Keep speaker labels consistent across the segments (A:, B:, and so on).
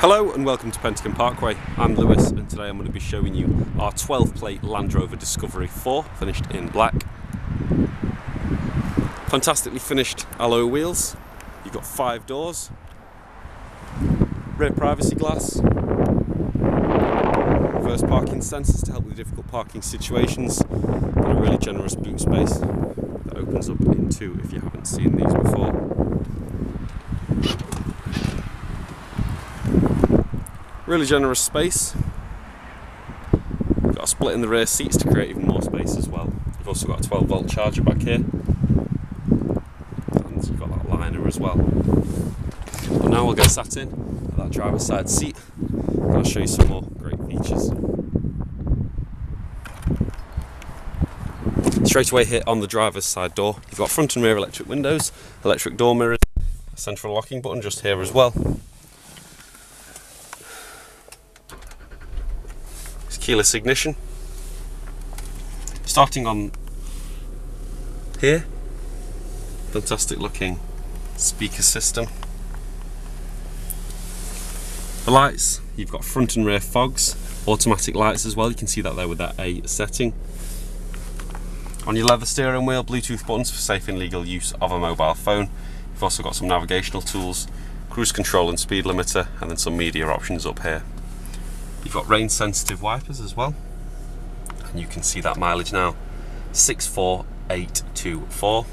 A: Hello and welcome to Pentagon Parkway. I'm Lewis and today I'm going to be showing you our 12 plate Land Rover Discovery 4 finished in black. Fantastically finished alloy wheels. You've got five doors, rear privacy glass, reverse parking sensors to help with difficult parking situations, and a really generous boot space that opens up in two if you haven't seen these before. Really generous space. Got a split in the rear seats to create even more space as well. You've also got a 12 volt charger back here. And you've got that liner as well. But now we'll get sat in at that driver's side seat and I'll show you some more great features. Straight away here on the driver's side door, you've got front and rear electric windows, electric door mirrors, central locking button just here as well. Keyless ignition. Starting on here, fantastic looking speaker system. The lights, you've got front and rear fogs, automatic lights as well, you can see that there with that A setting. On your leather steering wheel, Bluetooth buttons for safe and legal use of a mobile phone. You've also got some navigational tools, cruise control and speed limiter, and then some media options up here. You've got rain sensitive wipers as well. And you can see that mileage now. 64824.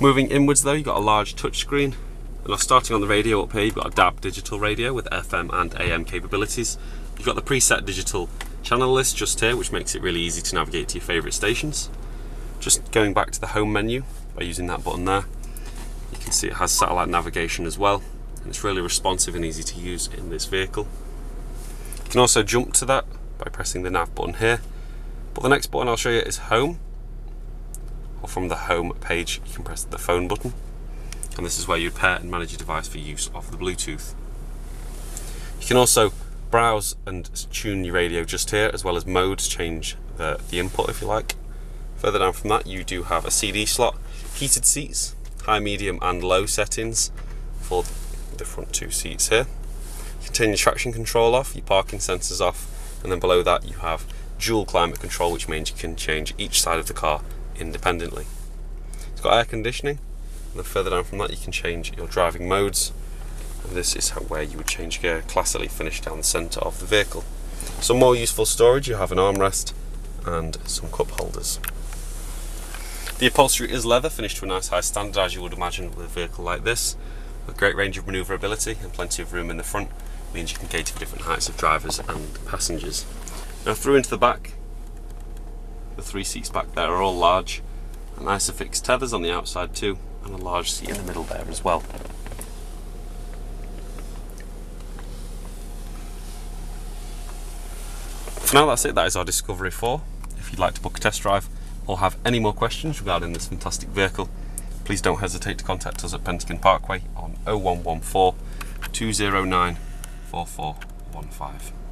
A: Moving inwards though, you've got a large touchscreen. And I'm starting on the radio up here, you've got a DAB digital radio with FM and AM capabilities. You've got the preset digital channel list just here, which makes it really easy to navigate to your favourite stations. Just going back to the home menu by using that button there, you can see it has satellite navigation as well it's really responsive and easy to use in this vehicle. You can also jump to that by pressing the nav button here but the next button I'll show you is home or from the home page you can press the phone button and this is where you pair and manage your device for use of the Bluetooth. You can also browse and tune your radio just here as well as modes change the, the input if you like. Further down from that you do have a CD slot, heated seats, high, medium and low settings for the front two seats here. You turn your traction control off, your parking sensors off, and then below that you have dual climate control, which means you can change each side of the car independently. It's got air conditioning, and then further down from that you can change your driving modes, and this is how, where you would change gear, classically finished down the centre of the vehicle. Some more useful storage, you have an armrest and some cup holders. The upholstery is leather, finished to a nice high standard as you would imagine with a vehicle like this. A great range of manoeuvrability and plenty of room in the front means you can cater for different heights of drivers and passengers. Now through into the back, the three seats back there are all large, and Isofix tethers on the outside too, and a large seat in the middle there as well. For now that's it, that is our Discovery 4. If you'd like to book a test drive or have any more questions regarding this fantastic vehicle, please don't hesitate to contact us at Pentagon Parkway on 0114 209 4415.